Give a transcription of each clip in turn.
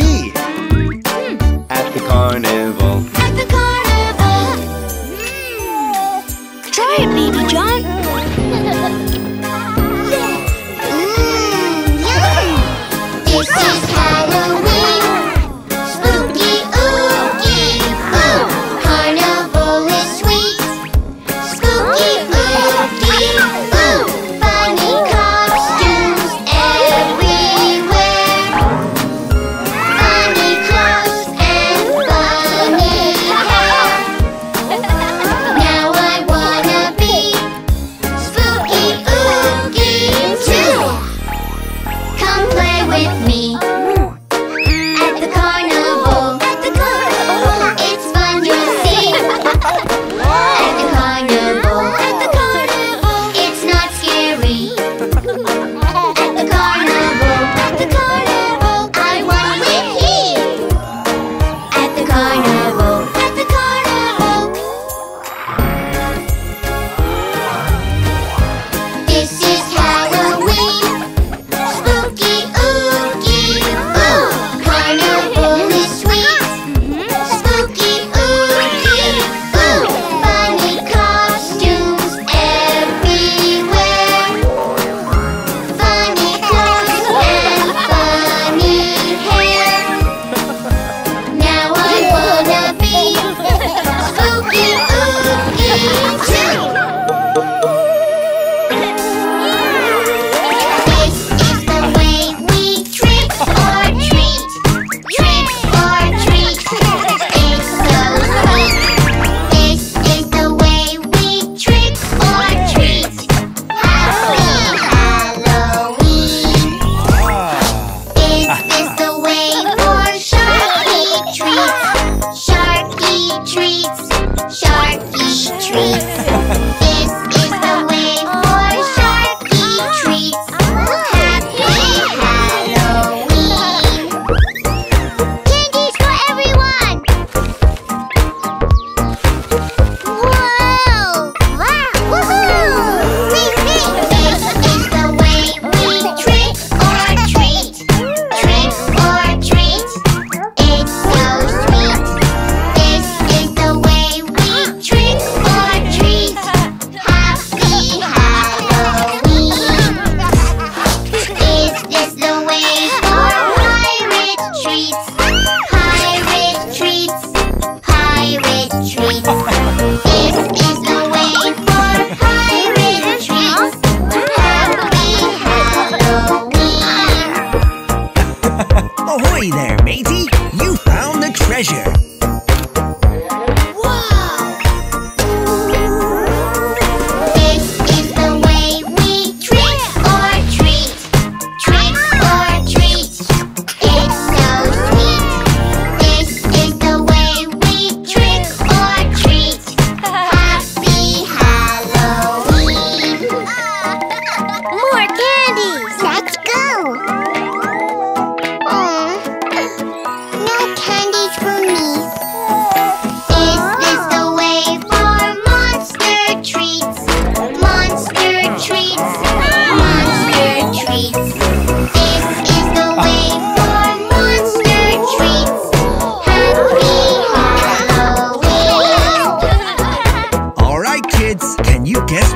yummy at the carnival.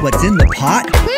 What's in the pot?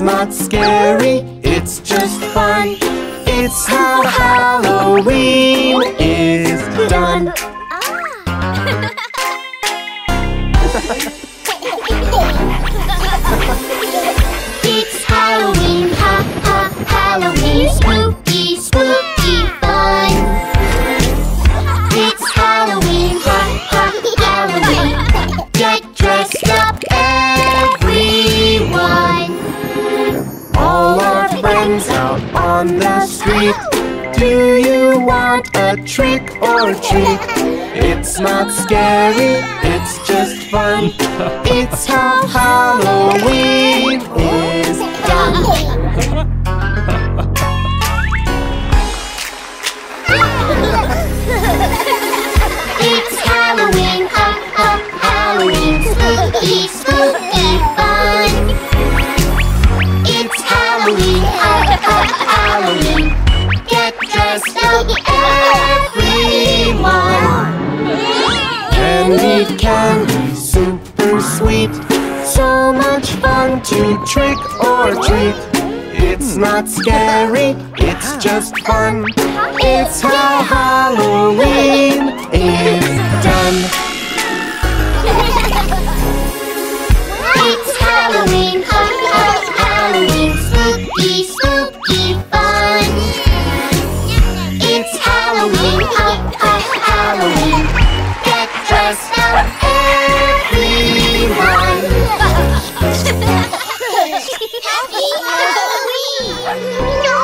It's not scary, it's just fun. It's how Halloween or treat. It's not scary, it's just fun. It's hard. not scary, it's ah. just fun. It's how Halloween is done. it's Halloween, ho, ho, Halloween, spooky, spooky fun. It's Halloween, ho, ho, Halloween, get dressed up, everyone. Happy Não!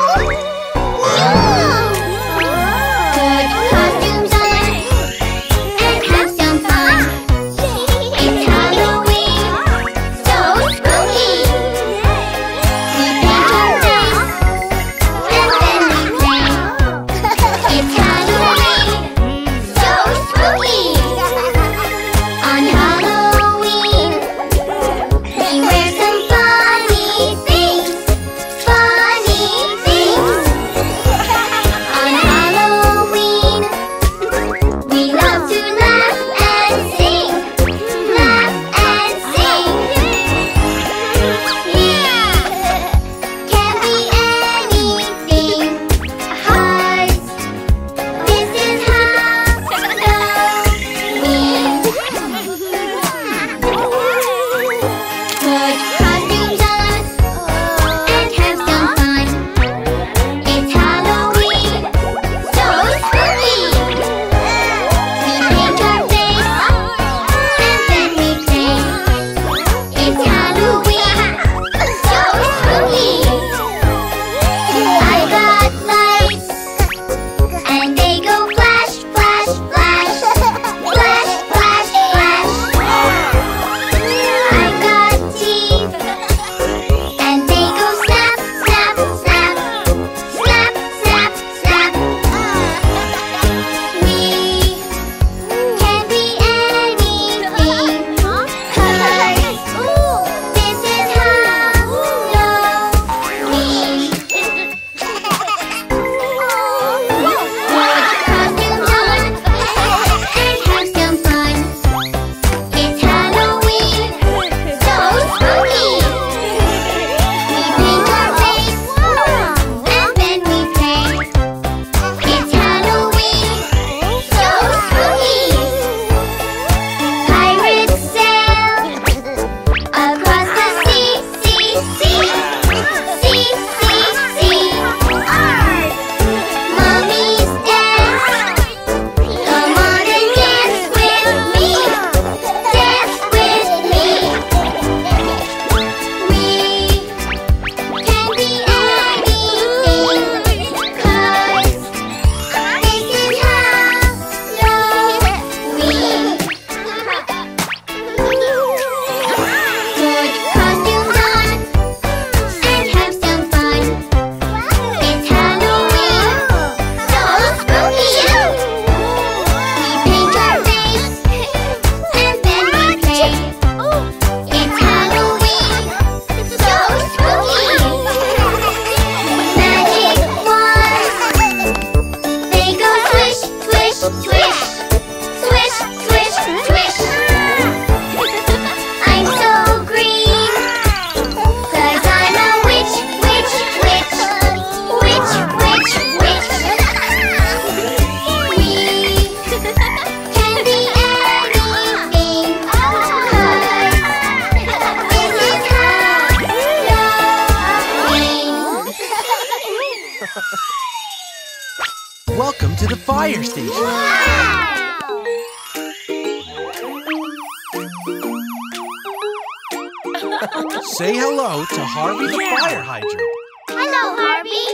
Say hello to Harvey the fire hydrant. Hello, Harvey.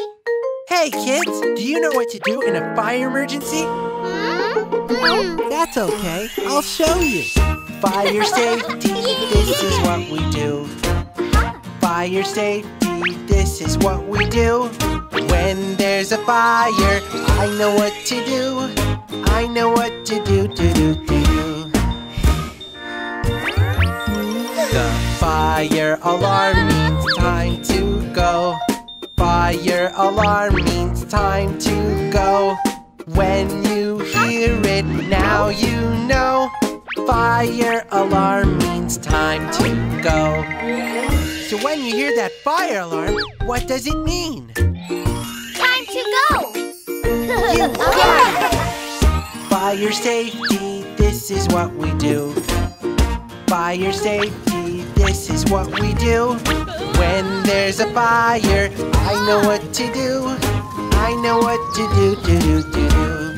Hey kids, do you know what to do in a fire emergency? Hmm? That's okay, I'll show you. Fire safety, this is what we do. Fire safety, this is what we do. When there's a fire, I know what to do. I know what to do, do, do, do, do. The fire alarm means time to go. Fire alarm means time to go. When you hear it, now you know. Fire alarm means time to go. So when you hear that fire alarm, what does it mean? Time to go. You! Fire safety, this is what we do. Fire safety, this is what we do. When there's a fire, I know what to do. I know what to do, do, do, do.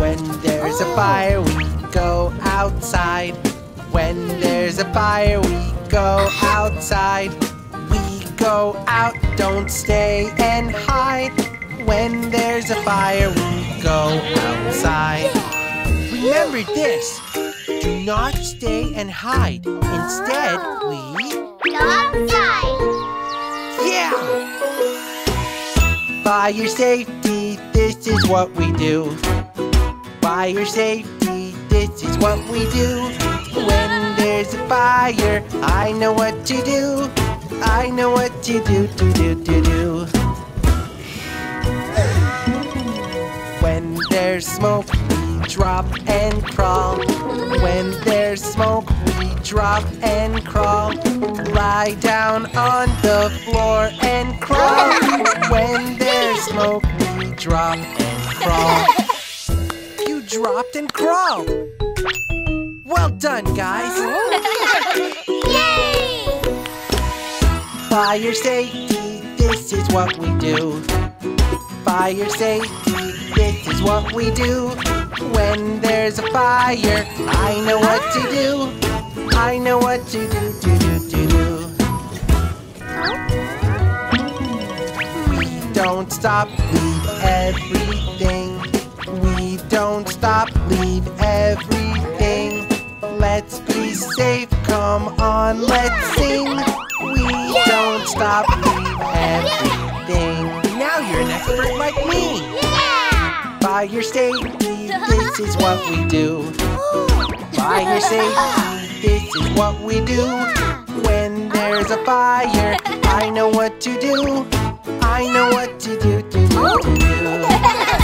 When there's a fire, we go outside. When there's a fire, we go outside. We go out, don't stay and hide. When there's a fire, we go outside. Remember this do not stay and hide. Instead, we. Go outside. Yeah! Fire safety, this is what we do. Fire safety, this is what we do. When there's a fire, I know what to do. I know what to do, do, do, do, do. When there's smoke, drop and crawl. When there's smoke, we drop and crawl. Lie down on the floor and crawl. When there's smoke, we drop and crawl. You dropped and crawled. Well done, guys. Yay! Fire safety, this is what we do. Fire safety, this is what we do. When there's a fire, I know what to do. I know what to do, do, do, do, do. We don't stop, leave everything. We don't stop, leave everything. Let's be safe, come on, let's sing. We don't stop, leave everything. Now you're an expert like me. Fire safety, this is what we do. Fire safety, this is what we do. When there's a fire, I know what to do. I know what to do, do, do, do, do.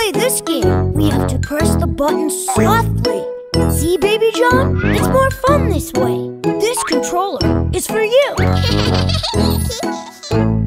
play this game, we have to press the button softly. See, Baby John? It's more fun this way. This controller is for you.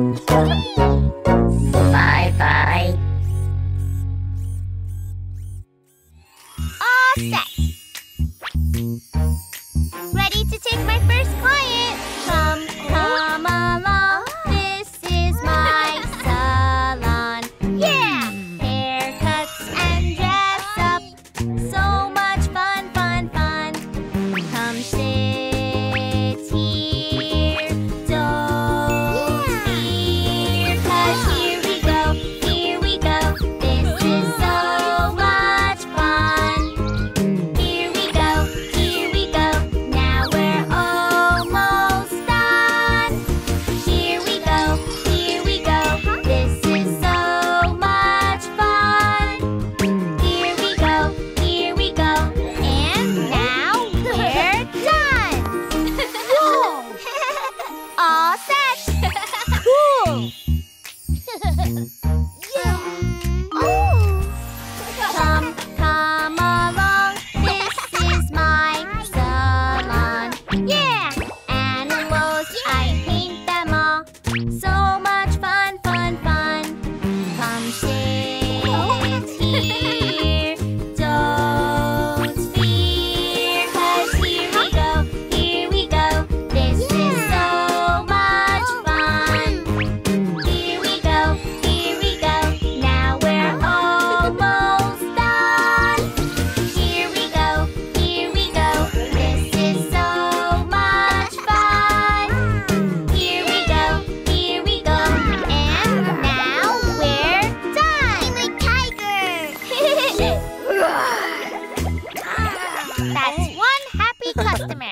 Thank you. customer.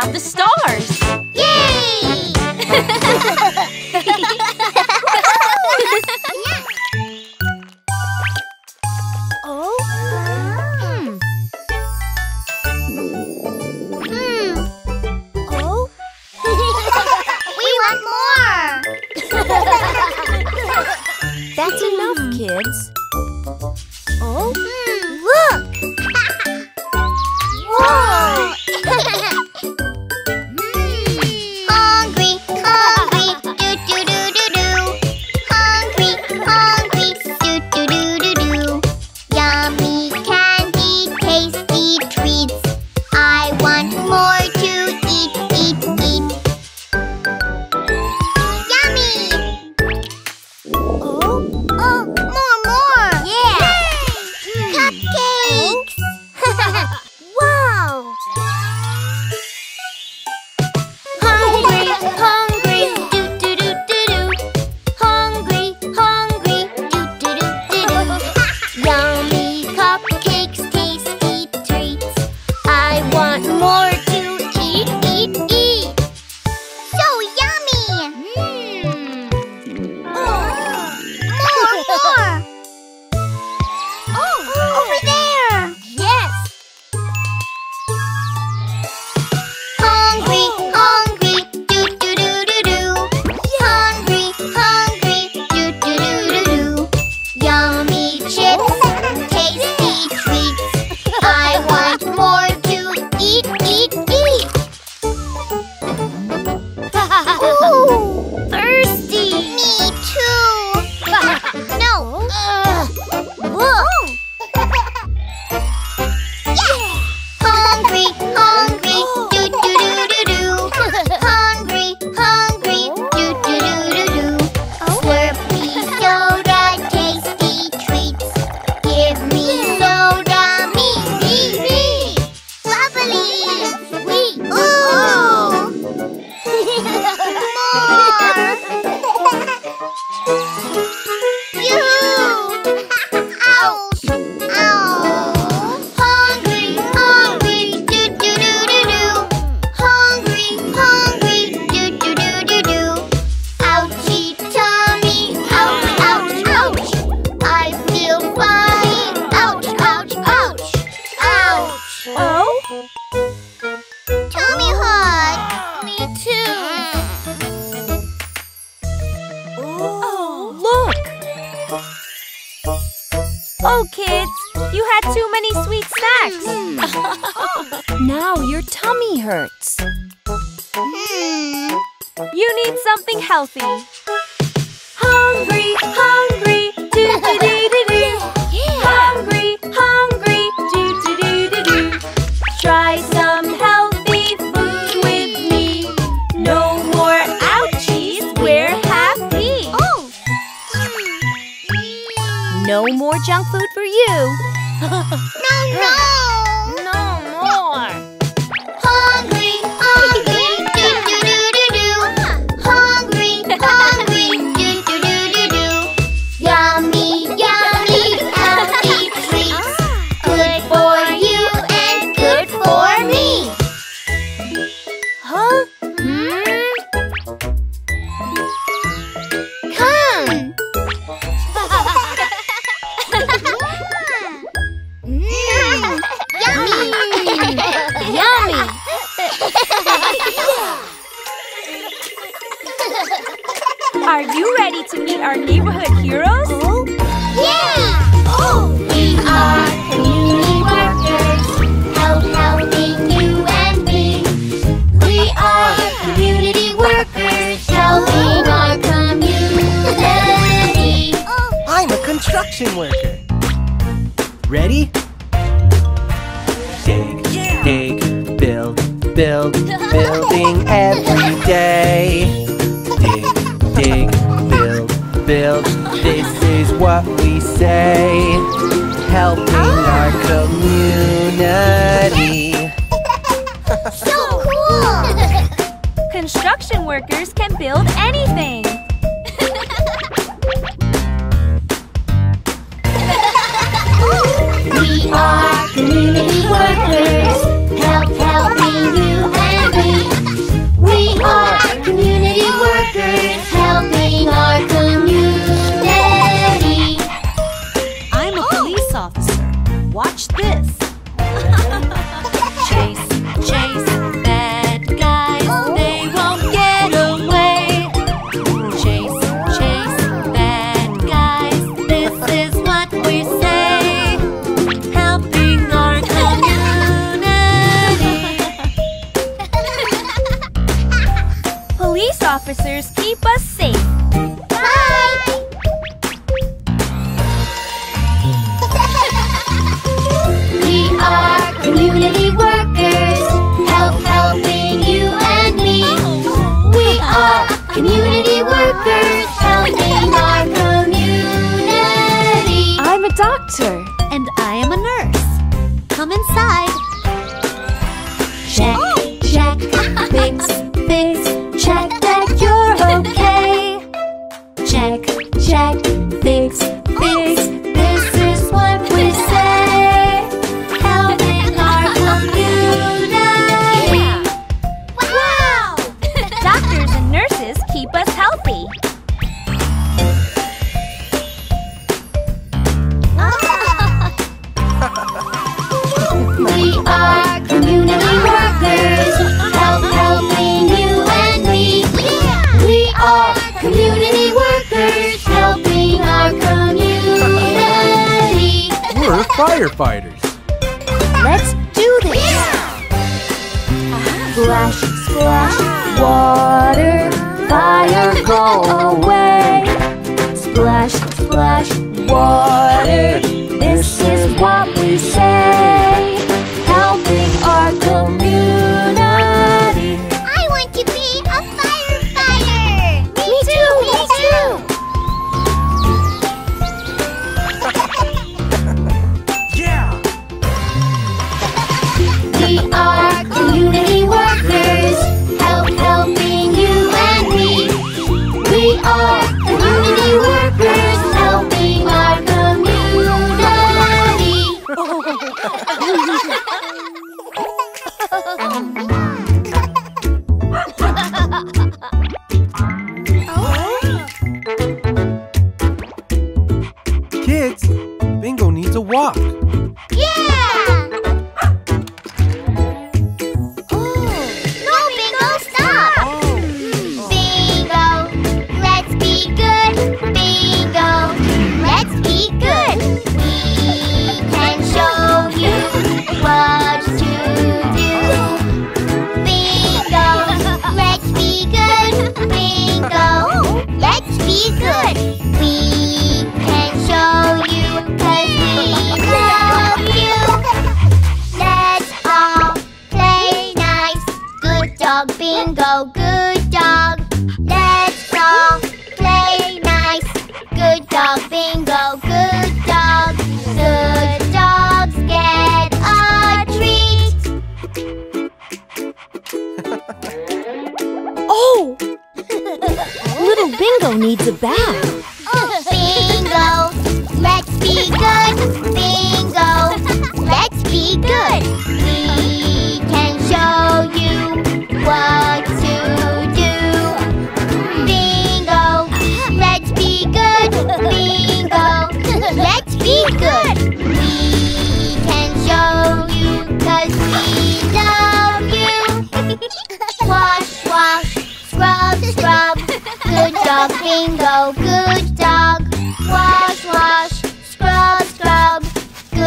The stars!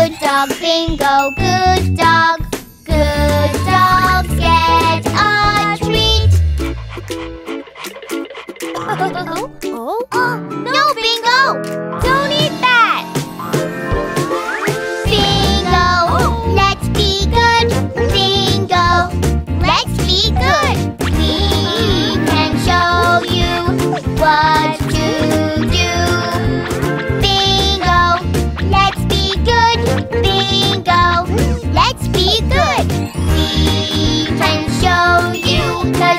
Good dog, bingo, good dog. Good dogs get a treat. oh. la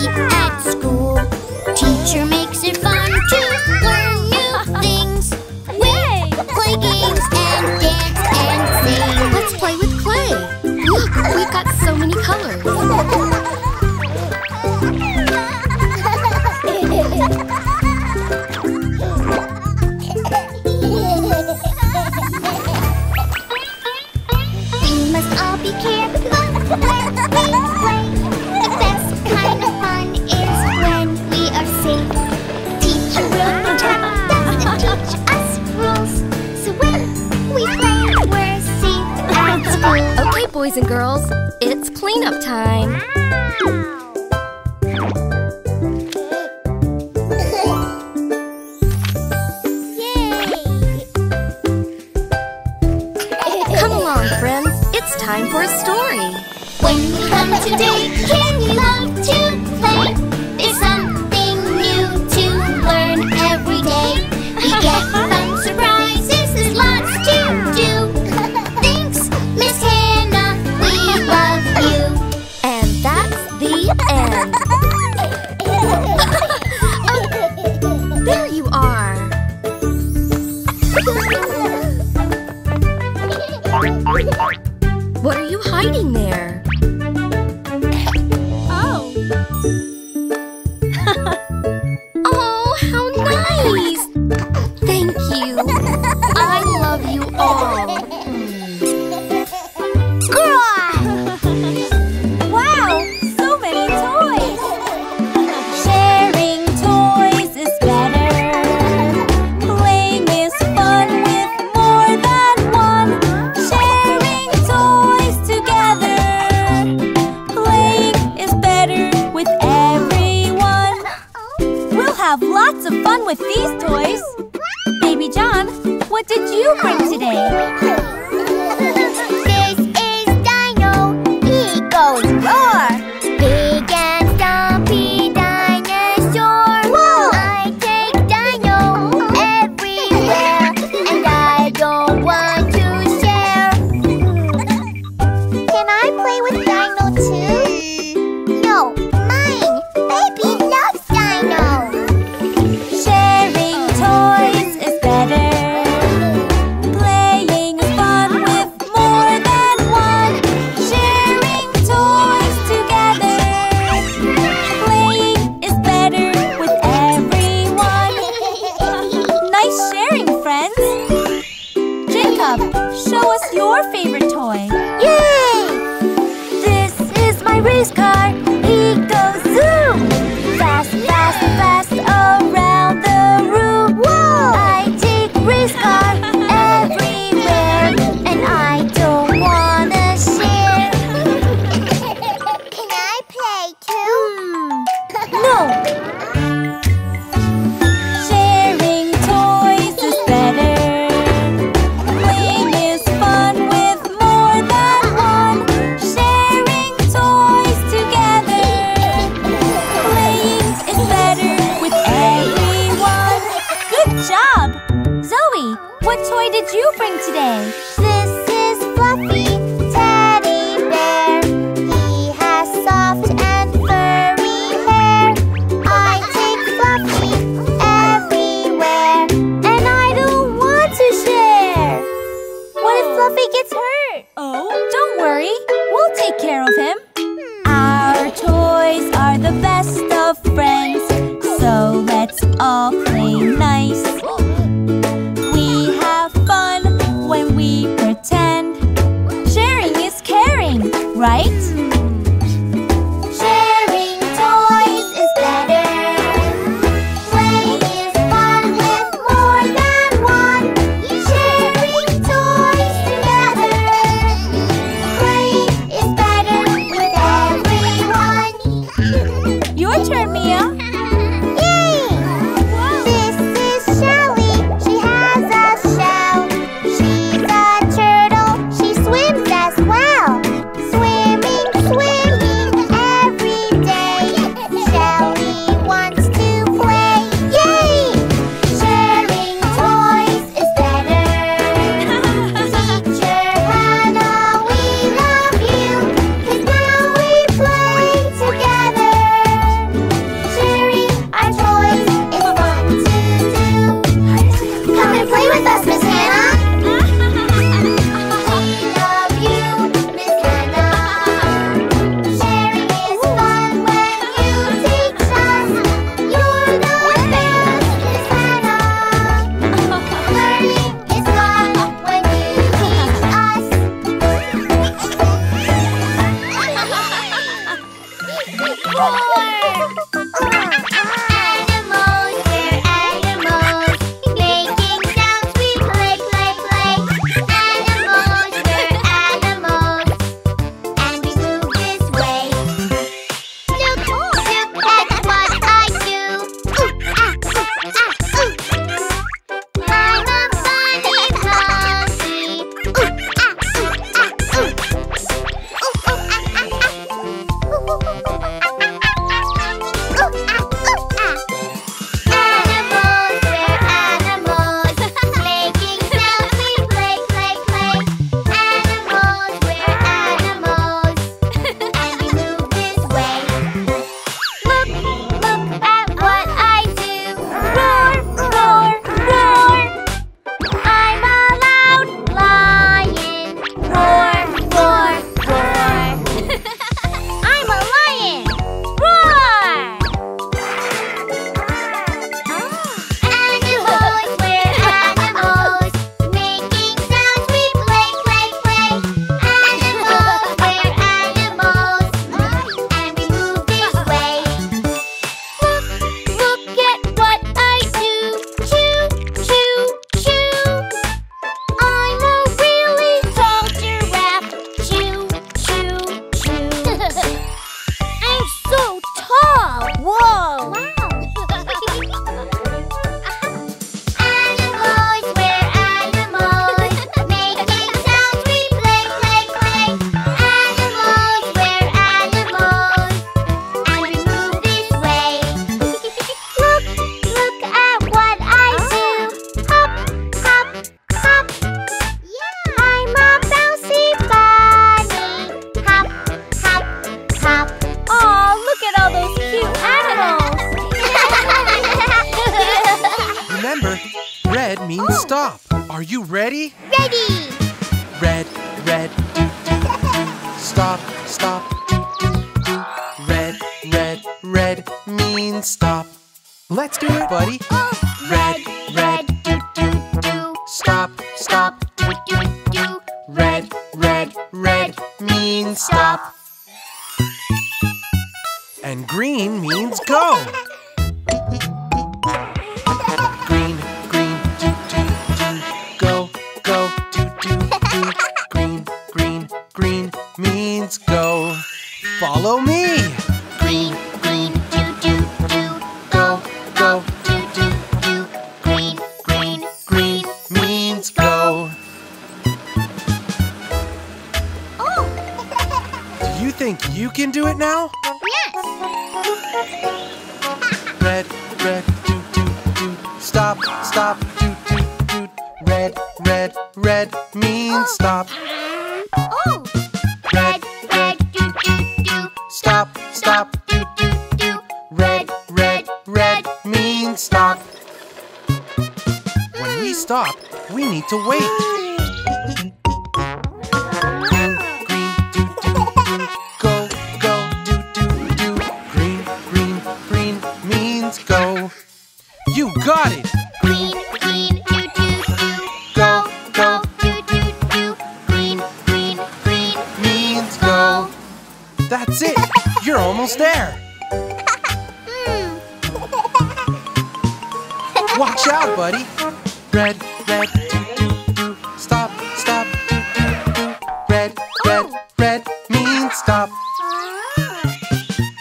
E-X with these toys? Baby John, what did you bring today? Means stop. Are you ready? Ready! Red, red, do, do, do. Stop, stop, do, do, do. Red, red, red means stop. Let's do it, buddy. Oh, red, red, do, do, do. Stop, stop, do, do, do. Red, red, red means stop. And green means go. Follow me. Green, green, do, do, do. Go, go, Do, do, do. Green, green, green means go. Oh! Do you think you can do it now?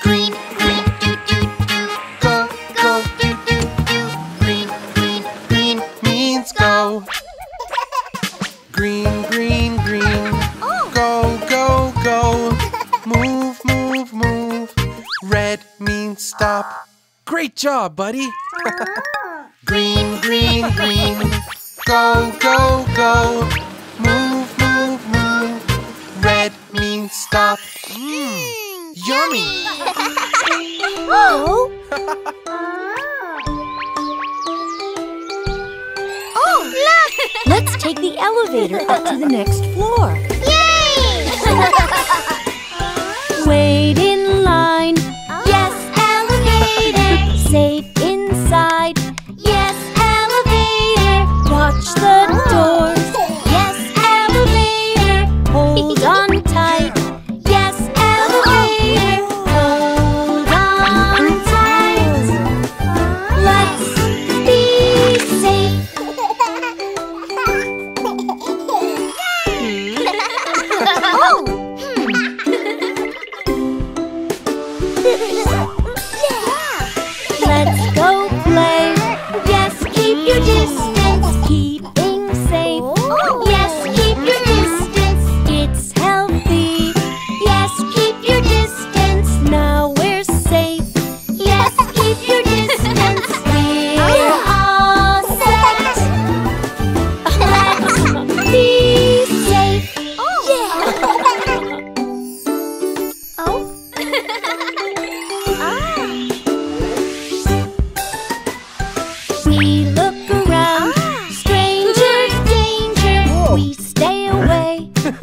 Green, green, do, do, do. Go, go, Do, do, do. green, green, green means go. Green, green, green. Go, go, go. Move, move, move. Red means stop. Great job, buddy. green, green, green. Go, go, go. Move, move, move. Red means stop. Yummy. Oh, Oh, look! let's take the elevator up to the next floor. Yay! Wait in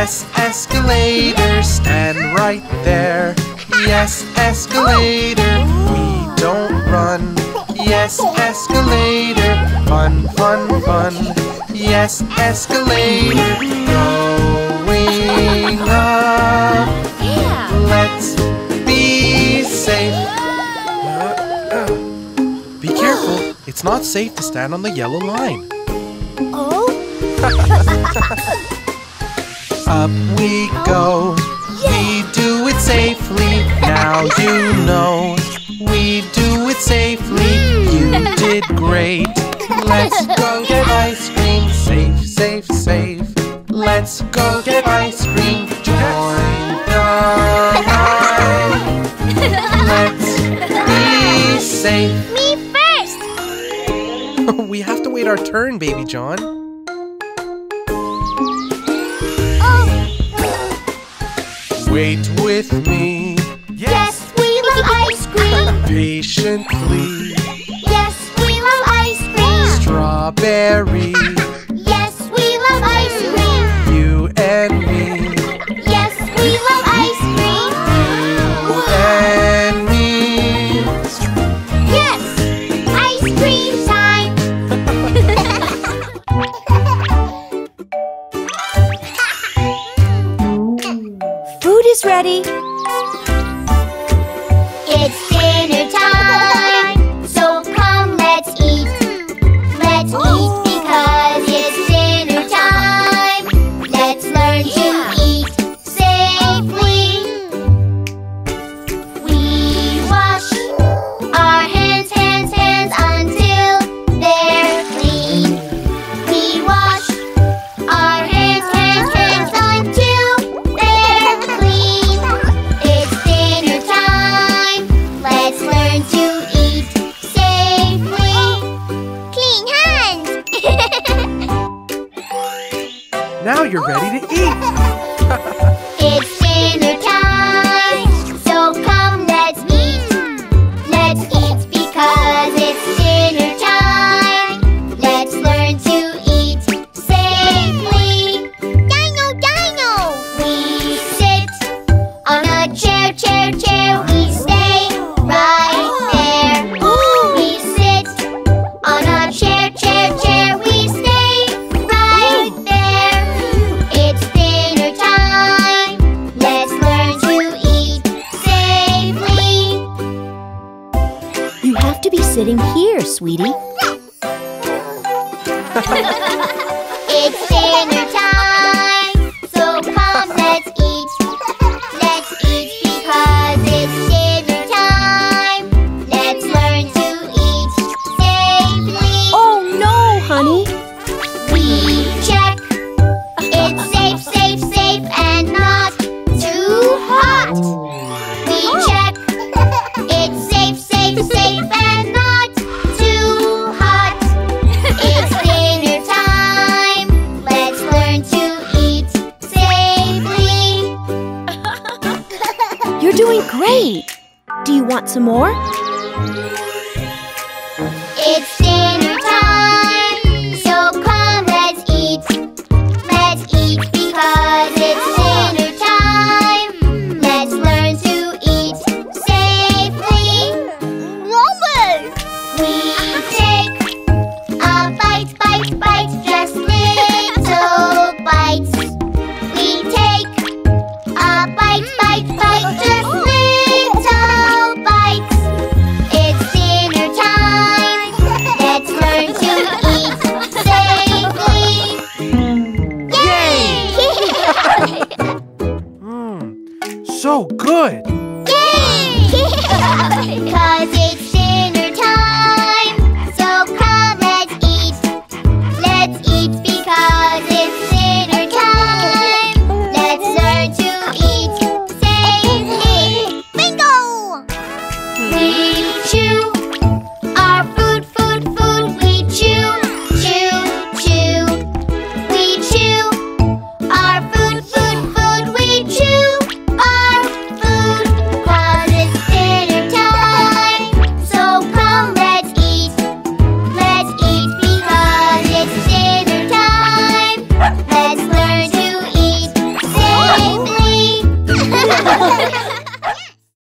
Yes, escalator. Stand right there. Yes, escalator. We don't run. Yes, escalator. Fun, fun, fun. Yes, escalator. Going up. Let's be safe. Be careful. It's not safe to stand on the yellow line. Oh. Up we go. Oh, we do it safely. Now you know. We do it safely. You hmm. did great. Let's go get ice cream. Safe, safe, safe. Let's go get ice cream. Join the line. Let's be safe. Me first. we have to wait our turn, baby John. Wait with me. Yes, we love ice cream. Patiently. Yes, we love ice cream. Strawberry. yes, we love ice cream. You and me.